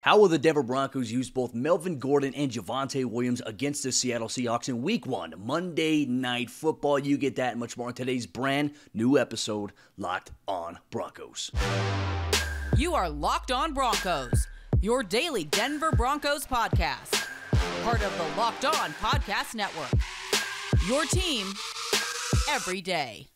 How will the Denver Broncos use both Melvin Gordon and Javonte Williams against the Seattle Seahawks in week one, Monday Night Football? You get that and much more in today's brand new episode, Locked On Broncos. You are Locked On Broncos, your daily Denver Broncos podcast, part of the Locked On Podcast Network. Your team every day.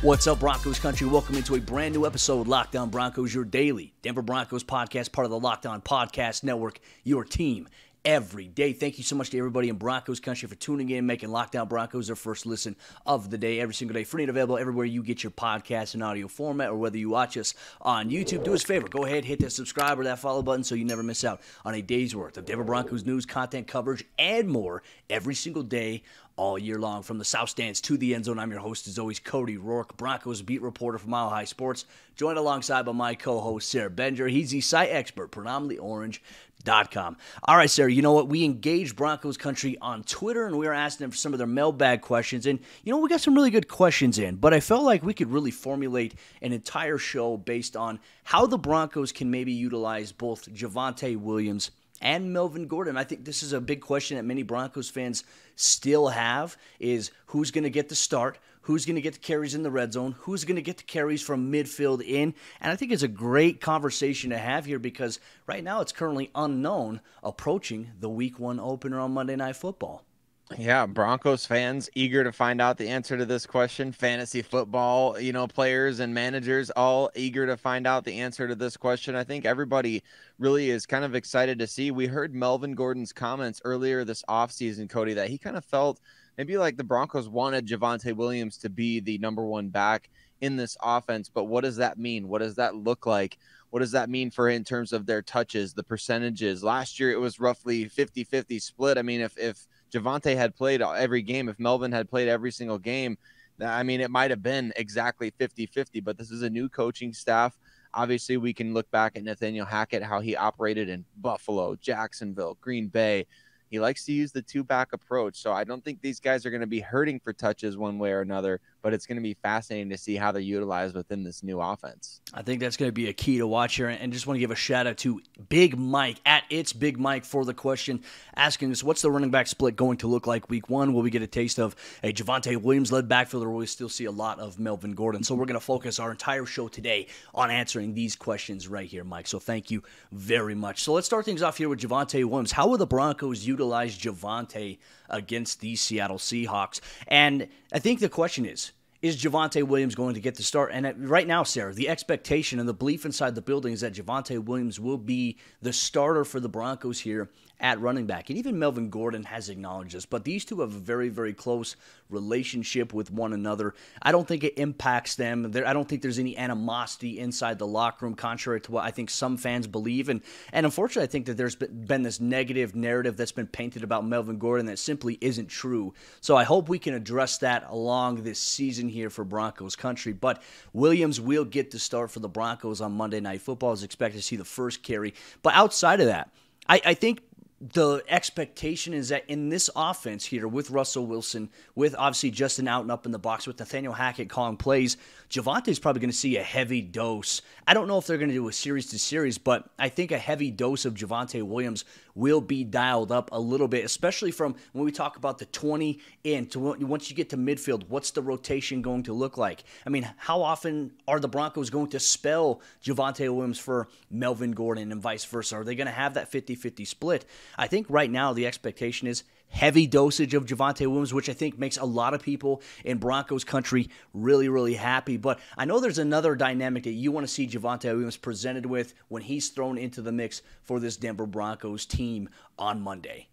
What's up, Broncos country? Welcome into a brand new episode, Locked On Broncos, your daily Denver Broncos podcast, part of the Locked On Podcast Network, your team every day. Thank you so much to everybody in Broncos country for tuning in, making Locked On Broncos their first listen of the day every single day. Free and available everywhere you get your podcast in audio format or whether you watch us on YouTube. Do us a favor, go ahead, hit that subscribe or that follow button so you never miss out on a day's worth of Denver Broncos news, content coverage, and more every single day all year long. From the South Stands to the end zone, I'm your host, as always, Cody Roark, Broncos beat reporter for Mile High Sports, joined alongside by my co host, Sayre Bedinger. He's the site expert, predominantly orange.com. All right, Sayre, you know what? We engaged Broncos country on Twitter and we were asking them for some of their mailbag questions. And, you know, we got some really good questions in, but I felt like we could really formulate an entire show based on how the Broncos can maybe utilize both Javonte Williams and Melvin Gordon. I think this is a big question that many Broncos fans still have is who's going to get the start, who's going to get the carries in the red zone, who's going to get the carries from midfield in. And I think it's a great conversation to have here because right now it's currently unknown approaching the week 1 opener on Monday Night Football. Yeah, Broncos fans eager to find out the answer to this question. Fantasy football, you know, players and managers all eager to find out the answer to this question. I think everybody really is kind of excited to see. We heard Melvin Gordon's comments earlier this offseason, Cody, that he kind of felt maybe like the Broncos wanted Javonte Williams to be the number one back in this offense. But what does that mean? What does that look like? What does that mean for in terms of their touches, the percentages? Last year it was roughly 50 50 split. I mean, if, if, Javonte had played every game, if Melvin had played every single game, I mean, it might have been exactly 50 50, but this is a new coaching staff. Obviously, we can look back at Nathaniel Hackett, how he operated in Buffalo, Jacksonville, Green Bay. He likes to use the two back approach. So I don't think these guys are going to be hurting for touches one way or another, but it's going to be fascinating to see how they're utilized within this new offense. I think that's going to be a key to watch here. And just want to give a shout out to Big Mike at It's Big Mike for the question, asking us what's the running back split going to look like week one? Will we get a taste of a Javonte Williams led backfield, or will we still see a lot of Melvin Gordon? So we're going to focus our entire show today on answering these questions right here, Mike. So thank you very much. So let's start things off here with Javonte Williams. How will the Broncos utilize Javonte against the Seattle Seahawks? And I think the question is, is Javonte Williams going to get the start? And uh, right now, Sayre, the expectation and the belief inside the building is that Javonte Williams will be the starter for the Broncos here at running back. And even Melvin Gordon has acknowledged this, but these two have a very, very close relationship with one another. I don't think it impacts them. There, I don't think there's any animosity inside the locker room, contrary to what I think some fans believe. And, and unfortunately, I think that there's been this negative narrative that's been painted about Melvin Gordon that simply isn't true. So I hope we can address that along this season here for Broncos country. But Williams will get the start for the Broncos on Monday Night Football. Is expected to see the first carry. But outside of that, I, I think the expectation is that in this offense here with Russell Wilson, with obviously Justin Outten up in the box, with Nathaniel Hackett calling plays, is probably going to see a heavy dose. I don't know if they're going to do a series to series, but I think a heavy dose of Javonte Williams will be dialed up a little bit, especially from when we talk about the 20 in to once you get to midfield, what's the rotation going to look like? I mean, how often are the Broncos going to spell Javonte Williams for Melvin Gordon and vice versa? Are they going to have that 50 50 split? I think right now the expectation is heavy dosage of Javonte Williams, which I think makes a lot of people in Broncos country really, really happy. But I know there's another dynamic that you want to see Javonte Williams presented with when he's thrown into the mix for this Denver Broncos team on Monday.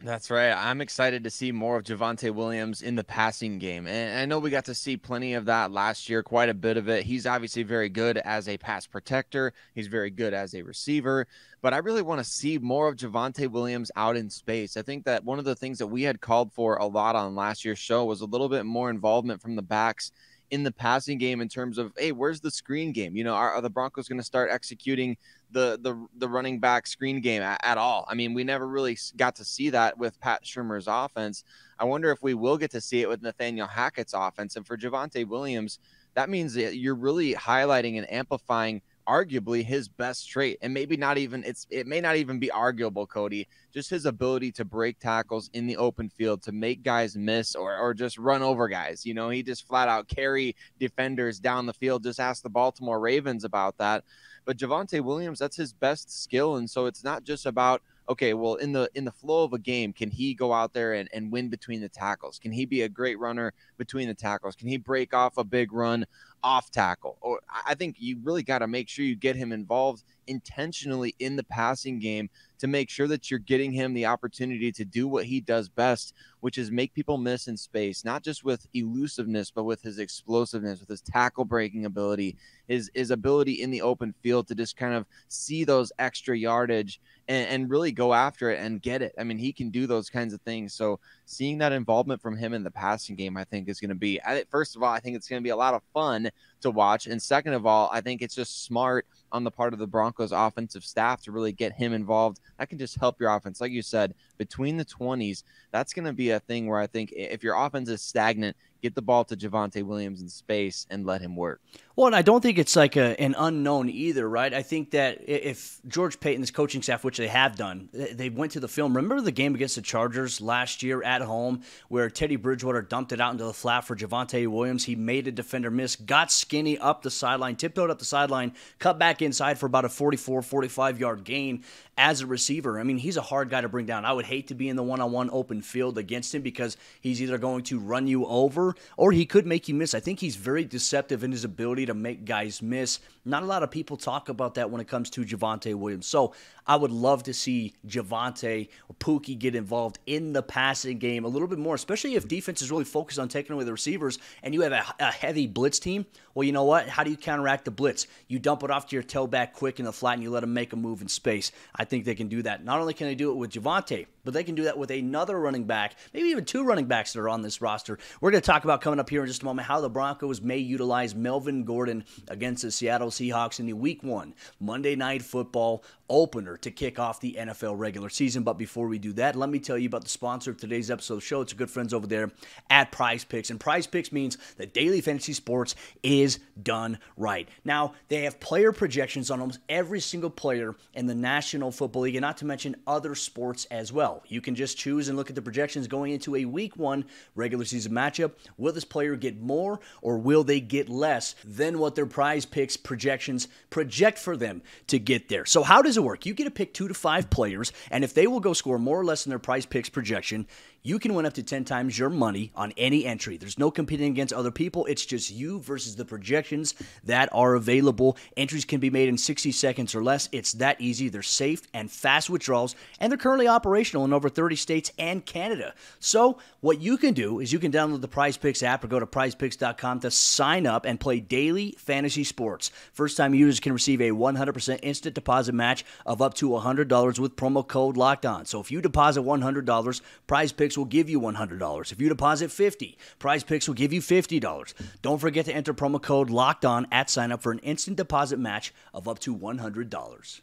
That's right. I'm excited to see more of Javonte Williams in the passing game. And I know we got to see plenty of that last year, quite a bit of it. He's obviously very good as a pass protector, he's very good as a receiver. But I really want to see more of Javonte Williams out in space. I think that one of the things that we had called for a lot on last year's show was a little bit more involvement from the backs in the passing game in terms of hey where's the screen game? You know are, are the broncos going to start executing the the the running back screen game at, at, all? I mean we never really got to see that with pat shurmur's offense. I wonder if we will get to see it with nathaniel hackett's offense. And for javonte williams that means that you're really highlighting and amplifying arguably his best trait and maybe not even it's it may not even be arguable cody just his ability to break tackles in the open field to make guys miss or, or just run over guys you know he just flat out carry defenders down the field just ask the baltimore ravens about that but Javonte Williams, that's his best skill. And so it's not just about, okay, well, in the in the flow of a game, can he go out there and, and win between the tackles? Can he be a great runner between the tackles? Can he break off a big run off tackle? Or I think you really got to make sure you get him involved intentionally in the passing game to make sure that you're getting him the opportunity to do what he does best, which is make people miss in space, not just with elusiveness, but with his explosiveness, with his tackle breaking ability, his his ability in the open field to just kind of see those extra yardage and, and really go after it and get it. I mean, he can do those kinds of things. So seeing that involvement from him in the passing game, I think is going to be. First of all, I think it's going to be a lot of fun to watch, and second of all, I think it's just smart on the part of the Broncos offensive staff to really get him involved. That can just help your offense. Like you said, between the 20s, that's going to be a thing where I think if your offense is stagnant, get the ball to Javonte Williams in space and let him work. Well, and I don't think it's like a, an unknown either, right? I think that if George Paton's coaching staff, which they have done, they went to the film. Remember the game against the Chargers last year at home where Teddy Bridgewater dumped it out into the flat for Javonte Williams? He made a defender miss, got skinny up the sideline, tiptoed up the sideline, cut back inside for about a 44, 45 yard gain as a receiver. I mean, he's a hard guy to bring down. I would hate to be in the one on one open field against him because he's either going to run you over or he could make you miss. I think he's very deceptive in his ability to make guys miss. Not a lot of people talk about that when it comes to Javonte Williams. So I would love to see Javonte or Pookie get involved in the passing game a little bit more, especially if defense is really focused on taking away the receivers and you have a, a heavy blitz team. Well, you know what? How do you counteract the blitz? You dump it off to your tailback quick in the flat and you let him make a move in space. I think they can do that. Not only can they do it with Javonte, but they can do that with another running back, maybe even two running backs that are on this roster. We're going to talk about coming up here in just a moment how the Broncos may utilize Melvin Gordon against the Seattle Seahawks in the Week One Monday Night Football opener to kick off the NFL regular season. But before we do that, let me tell you about the sponsor of today's episode of the show. It's good friends over there at Prize Picks. And Prize Picks means that daily fantasy sports is done right. Now, they have player projections on almost every single player in the National Football League, and not to mention other sports as well. You can just choose and look at the projections going into a week one regular season matchup. Will this player get more or will they get less than what their prize picks projections project for them to get there? So, how does it work? You get to pick two to five players, and if they will go score more or less than their prize picks projection, you can win up to 10 times your money on any entry. There's no competing against other people. It's just you versus the projections that are available. Entries can be made in 60 seconds or less. It's that easy. They're safe and fast withdrawals, and they're currently operational in over 30 states and Canada. So, what you can do is you can download the Prize Picks app or go to prizepicks.com to sign up and play daily fantasy sports. First time users can receive a 100% instant deposit match of up to $100 with promo code locked on. So, if you deposit $100, Prize Picks will give you $100. If you deposit 50. Prize Picks will give you $50. Don't forget to enter promo code locked on at sign up for an instant deposit match of up to $100.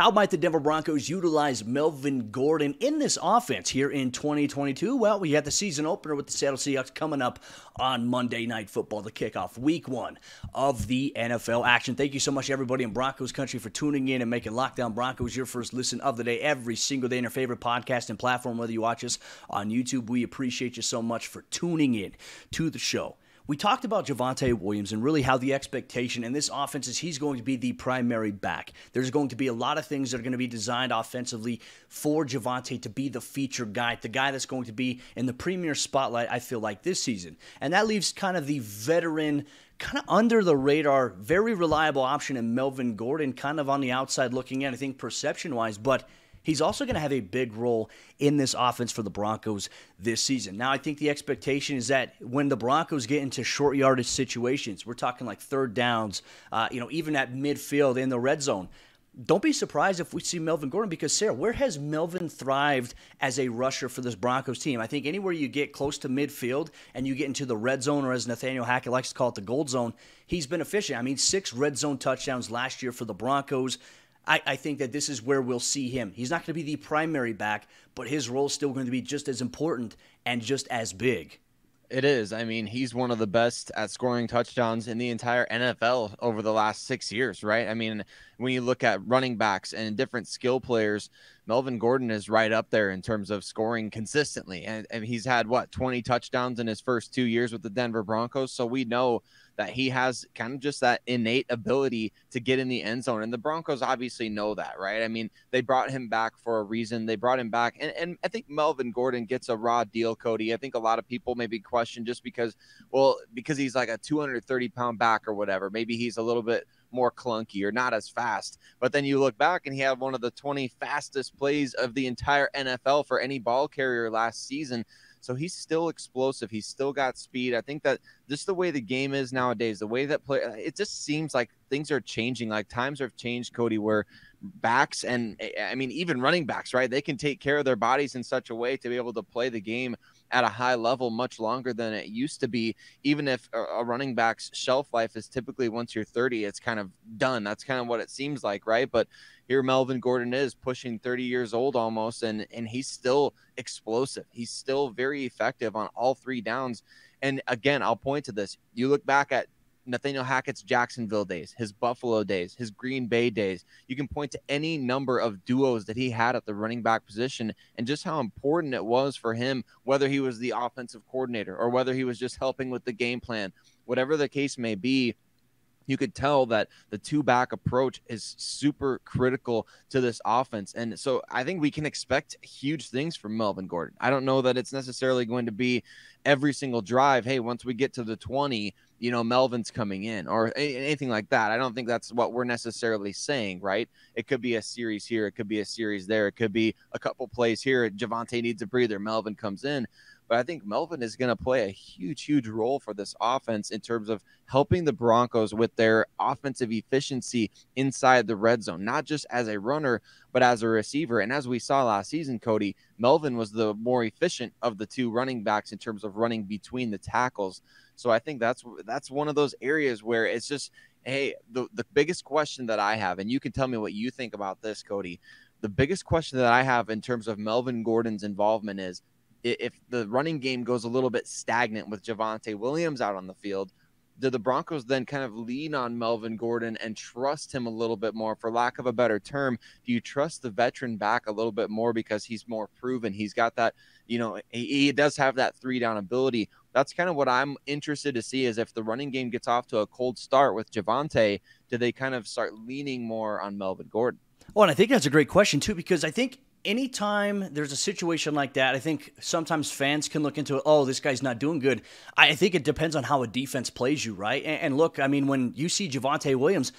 How might the Denver Broncos utilize Melvin Gordon in this offense here in 2022? Well, we have the season opener with the Seattle Seahawks coming up on Monday Night Football to kick off week one of the NFL action. Thank you so much, everybody in Broncos country, for tuning in and making Locked On Broncos your first listen of the day every single day in your favorite podcast and platform, whether you watch us on YouTube. We appreciate you so much for tuning in to the show. We talked about Javonte Williams and really how the expectation in this offense is he's going to be the primary back. There's going to be a lot of things that are going to be designed offensively for Javonte to be the feature guy, the guy that's going to be in the premier spotlight, I feel like, this season. And that leaves kind of the veteran kind of under the radar, very reliable option in Melvin Gordon, kind of on the outside looking in, I think perception wise, but He's also going to have a big role in this offense for the Broncos this season. Now, I think the expectation is that when the Broncos get into short yardage situations, we're talking like third downs, uh, you know, even at midfield in the red zone. Don't be surprised if we see Melvin Gordon because, Sayre, where has Melvin thrived as a rusher for this Broncos team? I think anywhere you get close to midfield and you get into the red zone, or as Nathaniel Hackett likes to call it, the gold zone, he's been efficient. I mean, six red zone touchdowns last year for the Broncos. I, I think that this is where we'll see him. He's not going to be the primary back, but his role is still going to be just as important and just as big. It is. I mean, he's one of the best at scoring touchdowns in the entire NFL over the last six years, right? I mean, when you look at running backs and different skill players, Melvin Gordon is right up there in terms of scoring consistently. And, and he's had what 20 touchdowns in his first two years with the Denver Broncos. So we know that he has kind of just that innate ability to get in the end zone. And the Broncos obviously know that, right? I mean, they brought him back for a reason. They brought him back. And, and I think Melvin Gordon gets a raw deal, Cody. I think a lot of people maybe question just because, well, because he's like a 230 pound back or whatever. Maybe he's a little bit more clunky or not as fast. But then you look back and he had one of the 20 fastest plays of the entire NFL for any ball carrier last season. So he's still explosive. He's still got speed. I think that just the way the game is nowadays, the way that play, uh, it just seems like things are changing. Like times have changed, Cody, where backs and eh, eh, I mean even running backs, right? They can take care of their bodies in such a way to be able to play the game at a high level much longer than it used to be. Even if a running back's shelf life is typically once you're 30, it's kind of done. That's kind of what it seems like, right? But here Melvin Gordon is pushing 30 years old almost, and and he's still explosive. He's still very effective on all three downs. And again, I'll point to this. You look back at Nathaniel Hackett's Jacksonville days, his Buffalo days, his Green Bay days. You can point to any number of duos that he had at the running back position and just how important it was for him, whether he was the offensive coordinator or whether he was just helping with the game plan, whatever the case may be you could tell that the two back approach is super critical to this offense. And so I think we can expect huge things from Melvin Gordon. I don't know that it's necessarily going to be every single drive. Hey, once we get to the 20, you know, Melvin's coming in or anything like that. I don't think that's what we're necessarily saying, right? It could be a series here. It could be a series there. It could be a couple plays here. Javonte needs a breather. Melvin comes in. But I think Melvin is going to play a huge, huge role for this offense in terms of helping the Broncos with their offensive efficiency inside the red zone, not just as a runner, but as a receiver. And as we saw last season, Cody, Melvin was the more efficient of the two running backs in terms of running between the tackles. So I think that's that's one of those areas where it's just, hey, the, the biggest question that I have, and you can tell me what you think about this, Cody. The biggest question that I have in terms of Melvin Gordon's involvement is if the running game goes a little bit stagnant with Javonte Williams out on the field, do the Broncos then kind of lean on Melvin Gordon and trust him a little bit more, for lack of a better term? Do you trust the veteran back a little bit more because he's more proven? He's got that, you know, he, he does have that three down ability. That's kind of what I'm interested to see is if the running game gets off to a cold start with Javonte, do they kind of start leaning more on Melvin Gordon? Well, and I think that's a great question, too, because I think anytime there's a situation like that, I think sometimes fans can look into it. Oh, this guy's not doing good. I think it depends on how a defense plays you, right? And, look, I mean, when you see Javonte Williams,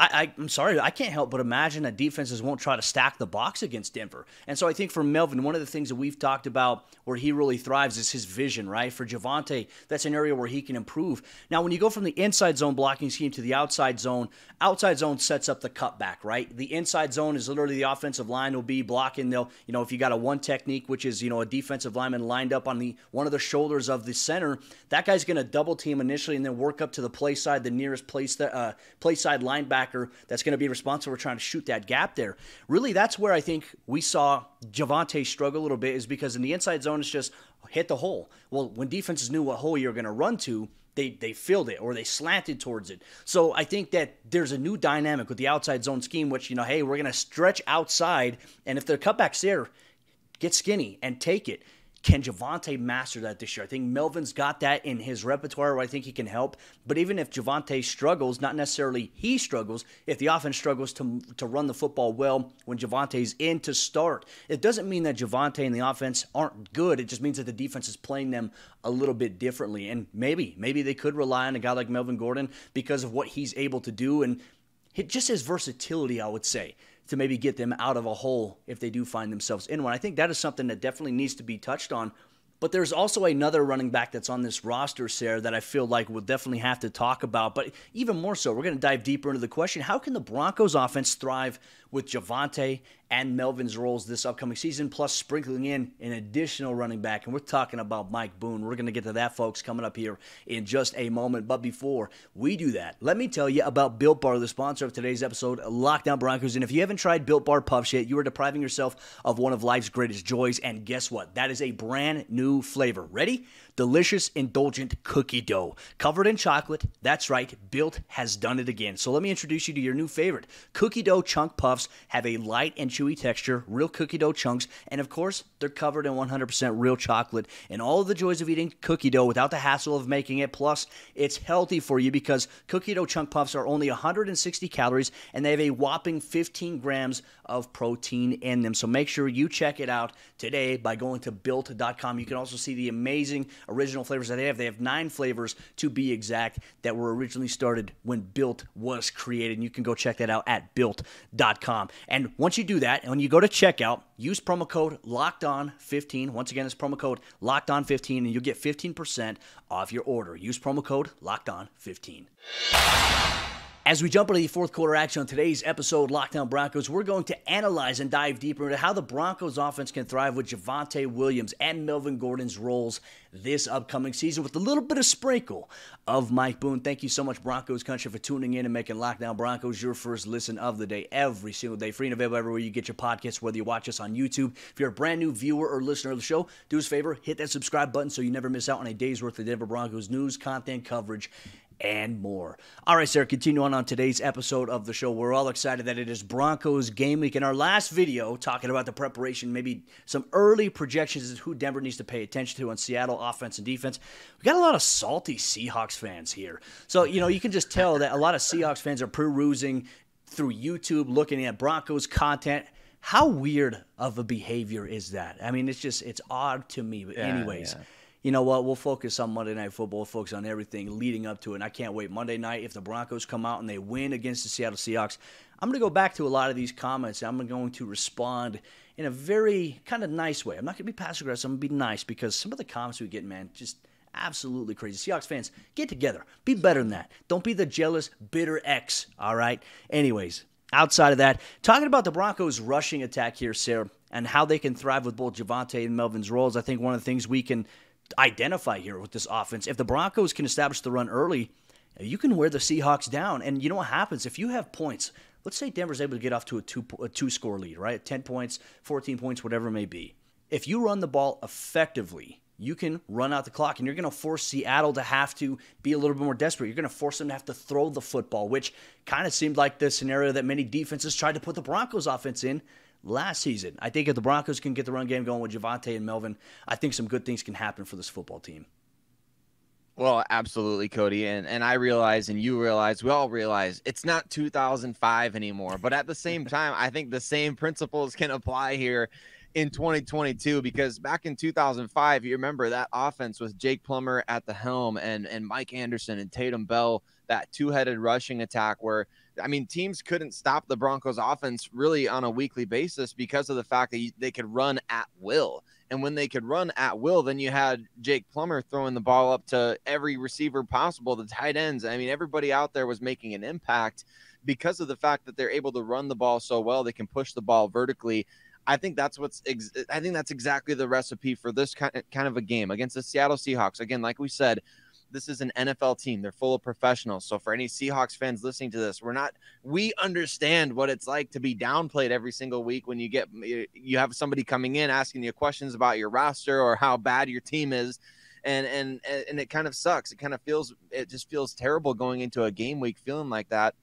I, am sorry, I can't help but imagine that defenses won't try to stack the box against Denver. And so I think for Melvin, one of the things that we've talked about where he really thrives is his vision, right? For Javonte, that's an area where he can improve. Now, when you go from the inside zone blocking scheme to the outside zone, outside zone sets up the cutback, right? The inside zone is literally the offensive line will be blocking. They'll, you know, if you got a one technique, which is, you know, a defensive lineman lined up on the one of the shoulders of the center, that guy's going to double team initially and then work up to the play side, the nearest place, uh, play side linebacker that's going to be responsible for trying to shoot that gap there. Really, that's where I think we saw Javonte struggle a little bit is because in the inside zone, it's just hit the hole. Well, when defenses knew what hole you're going to run to, they they filled it or they slanted towards it. So I think that there's a new dynamic with the outside zone scheme, which you know, hey, we're going to stretch outside, and if the cutback's there, get skinny and take it. Can Javonte master that this year? I think Melvin's got that in his repertoire where I think he can help. But even if Javonte struggles, not necessarily he struggles, if the offense struggles to, to run the football well when Javonte's in to start, it doesn't mean that Javonte and the offense aren't good. It just means that the defense is playing them a little bit differently. And maybe, maybe they could rely on a guy like Melvin Gordon because of what he's able to do and just his versatility, I would say to maybe get them out of a hole if they do find themselves in one. I think that is something that definitely needs to be touched on. But there's also another running back that's on this roster, Sayre, that I feel like we'll definitely have to talk about. But even more so, we're going to dive deeper into the question how can the Broncos offense thrive with Javonte and Melvin's roles this upcoming season, plus sprinkling in an additional running back. And we're talking about Mike Boone. We're going to get to that, folks, coming up here in just a moment. But before we do that, let me tell you about Built Bar, the sponsor of today's episode, Locked On Broncos. And if you haven't tried Built Bar Puffs yet, you are depriving yourself of one of life's greatest joys. And guess what? That is a brand new flavor. Ready? Delicious, indulgent cookie dough covered in chocolate. That's right, Built has done it again. So let me introduce you to your new favorite. Cookie dough chunk puffs have a light and chewy texture, real cookie dough chunks, and of course, they're covered in 100% real chocolate and all the joys of eating cookie dough without the hassle of making it. Plus, it's healthy for you because cookie dough chunk puffs are only 160 calories and they have a whopping 15 grams of protein in them. So make sure you check it out today by going to built.com. You can also see the amazing original flavors that they have. They have nine flavors to be exact that were originally started when Built was created. And you can go check that out at built.com. And once you do that, and when you go to checkout, use promo code locked on 15 once again it's promo code locked on 15 and you'll get 15% off your order. Use promo code locked on 15 as we jump into the fourth quarter action on today's episode, Locked On Broncos, we're going to analyze and dive deeper into how the Broncos offense can thrive with Javonte Williams and Melvin Gordon's roles this upcoming season with a little bit of sprinkle of Mike Boone. Thank you so much, Broncos Country, for tuning in and making Locked On Broncos your first listen of the day every single day. Free and available everywhere you get your podcasts, whether you watch us on YouTube. If you're a brand new viewer or listener of the show, do us a favor, hit that subscribe button so you never miss out on a day's worth of Denver Broncos news, content, coverage, and more. All right, Sayre, continue on on today's episode of the show. We're all excited that it is Broncos game week. In our last video, talking about the preparation, maybe some early projections of who Denver needs to pay attention to on Seattle offense and defense. We got a lot of salty Seahawks fans here. So, you know, you can just tell that a lot of Seahawks fans are perusing through YouTube, looking at Broncos content. How weird of a behavior is that? I mean, it's just, it's odd to me. But, Yeah, anyways. yeah. You know what? We'll focus on Monday Night Football. We'll focus on everything leading up to it. And I can't wait. Monday night, if the Broncos come out and they win against the Seattle Seahawks, I'm going to go back to a lot of these comments. I'm going to respond in a very kind of nice way. I'm not going to be passive aggressive. I'm going to be nice because some of the comments we get, man, just absolutely crazy. Seahawks fans, get together. Be better than that. Don't be the jealous, bitter ex, all right? Anyways, outside of that, talking about the Broncos' rushing attack here, Sayre, and how they can thrive with both Javonte and Melvin's roles, I think one of the things we can identify here with this offense, if the Broncos can establish the run early, you can wear the Seahawks down. And you know what happens? If you have points, let's say Denver's able to get off to a two, a two score lead, right? 10 points, 14 points, whatever it may be. If you run the ball effectively, you can run out the clock and you're going to force Seattle to have to be a little bit more desperate. You're going to force them to have to throw the football, which kind of seemed like the scenario that many defenses tried to put the Broncos offense in last season. I think if the Broncos can get the run game going with Javonte and Melvin, I think some good things can happen for this football team. Well, absolutely, Cody. And and I realize and you realize, we all realize it's not 2005 anymore. But at the same time, I think the same principles can apply here in 2022 because back in 2005, you remember that offense with Jake Plummer at the helm and and Mike Anderson and Tatum Bell, that two-headed rushing attack where I mean, teams couldn't stop the Broncos offense really on a weekly basis because of the fact that they could run at will. And when they could run at will, then you had Jake Plummer throwing the ball up to every receiver possible, the tight ends. I mean, everybody out there was making an impact because of the fact that they're able to run the ball so well. They can push the ball vertically. I think that's what's. Ex- I think that's exactly the recipe for this kind kind of a game against the Seattle Seahawks. Again, like we said, this is an NFL team. They're full of professionals. So for any Seahawks fans listening to this, we're not we understand what it's like to be downplayed every single week when you get you have somebody coming in asking you questions about your roster or how bad your team is. And and and it kind of sucks. It kind of feels it just feels terrible going into a game week feeling like that.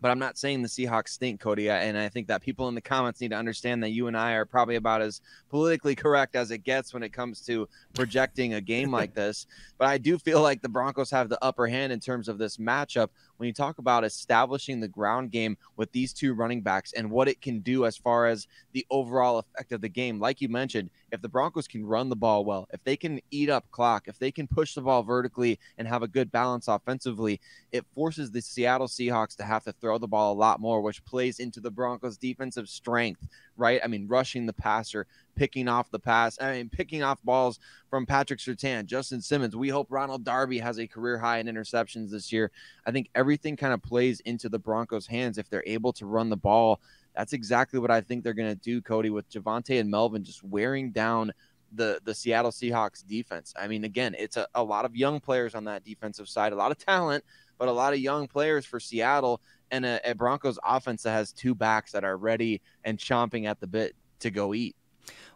But I'm not saying the Seahawks stink, Cody. And I think that people in the comments need to understand that you and I are probably about as politically correct as it gets when it comes to projecting a game like this. But I do feel like the Broncos have the upper hand in terms of this matchup when you talk about establishing the ground game with these two running backs and what it can do as far as the overall effect of the game. Like you mentioned, if the Broncos can run the ball well, if they can eat up clock, if they can push the ball vertically and have a good balance offensively, it forces the Seattle Seahawks to have to throw the ball a lot more, which plays into the Broncos' defensive strength, right? I mean, rushing the passer, picking off the pass, I mean, picking off balls from Patrick Surtain, Justin Simmons. We hope Ronald Darby has a career high in interceptions this year. I think everything kind of plays into the Broncos' hands if they're able to run the ball. That's exactly what I think they're going to do, Cody, with Javonte and Melvin just wearing down the the Seattle Seahawks defense. I mean, again, it's a, a lot of young players on that defensive side, a lot of talent, but a lot of young players for Seattle and a, a Broncos offense that has two backs that are ready and chomping at the bit to go eat.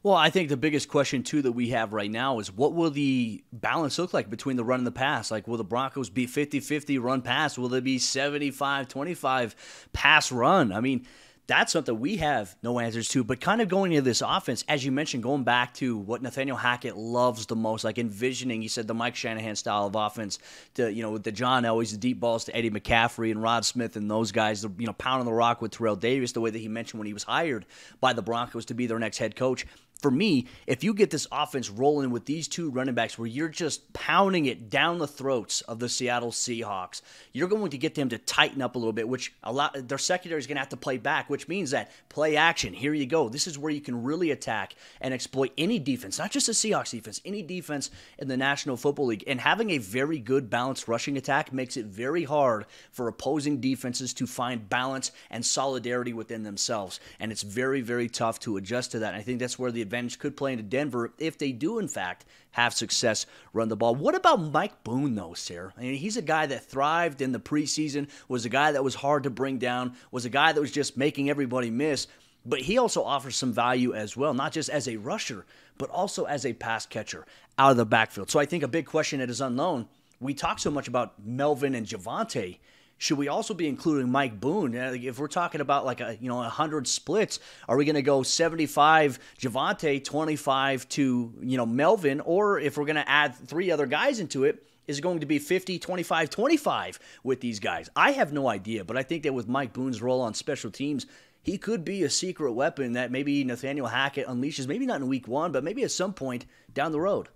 Well, I think the biggest question too that we have right now is what will the balance look like between the run and the pass? Like will the Broncos be 50-50 run pass? Will it be 75-25 pass run? I mean, that's something we have no answers to. But kind of going into this offense, as you mentioned, going back to what Nathaniel Hackett loves the most, like envisioning, he said the Mike Shanahan style of offense to, you know, with the John Elway's, the deep balls to Eddie McCaffrey and Rod Smith and those guys, you know, pounding the rock with Terrell Davis, the way that he mentioned when he was hired by the Broncos to be their next head coach for me, if you get this offense rolling with these two running backs where you're just pounding it down the throats of the Seattle Seahawks, you're going to get them to tighten up a little bit, which a lot their secondary is going to have to play back, which means that play action. Here you go. This is where you can really attack and exploit any defense, not just the Seahawks defense, any defense in the National Football League. And having a very good balanced rushing attack makes it very hard for opposing defenses to find balance and solidarity within themselves. And it's very, very tough to adjust to that. And I think that's where the advantage could play into Denver if they do, in fact, have success run the ball. What about Mike Boone, though, Sayre? I mean, he's a guy that thrived in the preseason, was a guy that was hard to bring down, was a guy that was just making everybody miss. But he also offers some value as well, not just as a rusher, but also as a pass catcher out of the backfield. So I think a big question that is unknown. We talk so much about Melvin and Javonte should we also be including Mike Boone? Uh, if we're talking about like a you know hundred splits, are we going to go seventy five Javonte, twenty five to you know Melvin, or if we're going to add three other guys into it? Is it going to be 50, 25, 25 with these guys? I have no idea, but I think that with Mike Boone's role on special teams, he could be a secret weapon that maybe Nathaniel Hackett unleashes, maybe not in week one, but maybe at some point down the road.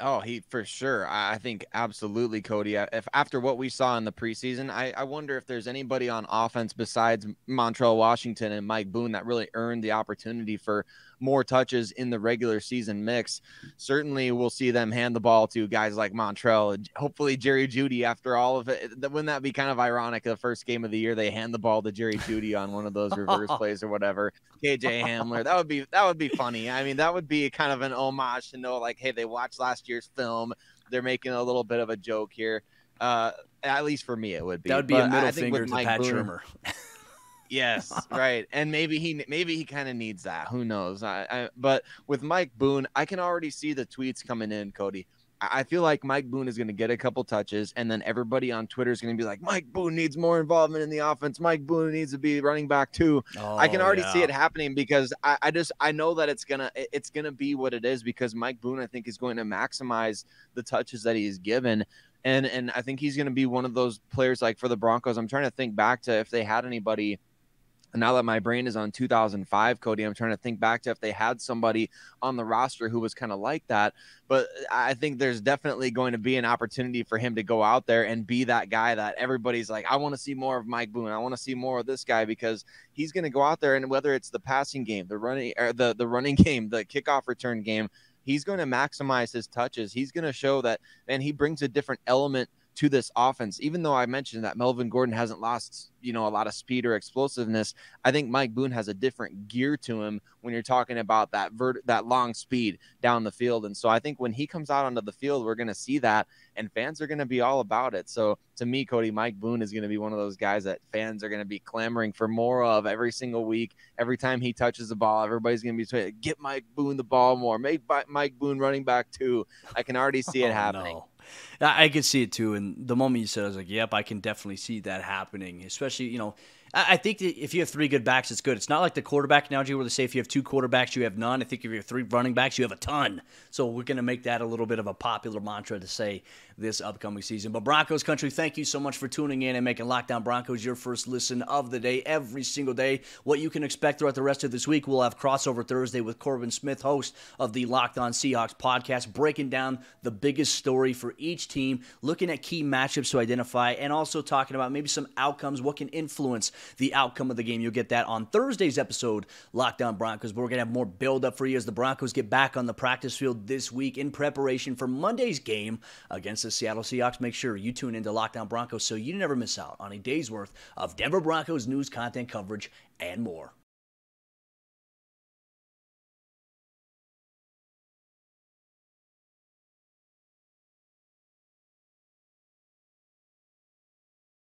Oh, he for sure. I think absolutely, Cody. Uh, if after what we saw in the preseason, I, I wonder if there's anybody on offense besides Montrell Washington and Mike Boone that really earned the opportunity for more touches in the regular season mix. Certainly, we'll see them hand the ball to guys like Montrell, and hopefully Jerry Jeudy After all of it, wouldn't that be kind of ironic? The first game of the year, they hand the ball to Jerry Jeudy on one of those reverse plays or whatever. KJ Hamler, that would be that would be funny. I mean, that would be kind of an homage to know, like, hey, they watched last year's film. They're making a little bit of a joke here. Uh, at least for me, it would be. That would be but a middle finger to Mike Pat Boone, Shurmur. Yes, right. And maybe he maybe he kind of needs that. Who knows? I, I, but with Mike Boone, I can already see the tweets coming in, Cody. I, I feel like Mike Boone is going to get a couple touches, and then everybody on Twitter is going to be like, Mike Boone needs more involvement in the offense. Mike Boone needs to be running back too. Oh, I can oh, already yeah. see it happening because I, I just I know that it's gonna it's gonna be what it is because Mike Boone I think is going to maximize the touches that he's given and and I think he's going to be one of those players like for the Broncos. I'm trying to think back to if they had anybody now that my brain is on 2005 cody i'm trying to think back to if they had somebody on the roster who was kind of like that. But i think there's definitely going to be an opportunity for him to go out there and be that guy that everybody's like i want to see more of mike boone. I want to see more of this guy because he's going to go out there and whether it's the passing game the running or the the running game the kickoff return game he's going to maximize his touches. He's going to show that and he brings a different element to this offense. Even though I mentioned that Melvin Gordon hasn't lost, you know, a lot of speed or explosiveness, I think Mike Boone has a different gear to him when you're talking about that vert that long speed down the field. And so I think when he comes out onto the field, we're going to see that and fans are going to be all about it. So to me, Cody, Mike Boone is going to be one of those guys that fans are going to be clamoring for more of every single week. Every time he touches the ball, everybody's going to be saying, get Mike Boone the ball more, make Mike Boone running back too. I can already see it oh, happening. No. I could see it too. And the moment you said, it, I was like, "Yep, I can definitely see that happening." Especially, you know, I think if you have three good backs, it's good. It's not like the quarterback analogy where they say if you have two quarterbacks, you have none. I think if you have three running backs, you have a ton. So we're going to make that a little bit of a popular mantra to say this upcoming season. But Broncos country, thank you so much for tuning in and making Locked On Broncos your first listen of the day every single day. What you can expect throughout the rest of this week, we'll have crossover Thursday with Corbin Smith, host of the Locked On Seahawks podcast, breaking down the biggest story for each team, looking at key matchups to identify, and also talking about maybe some outcomes, what can influence the outcome of the game. You'll get that on Thursday's episode, Locked On Broncos. But we're going to have more build up for you as the Broncos get back on the practice field this week in preparation for Monday's game against the Seattle Seahawks. Make sure you tune into Locked On Broncos so you never miss out on a day's worth of Denver Broncos news, content coverage, and more.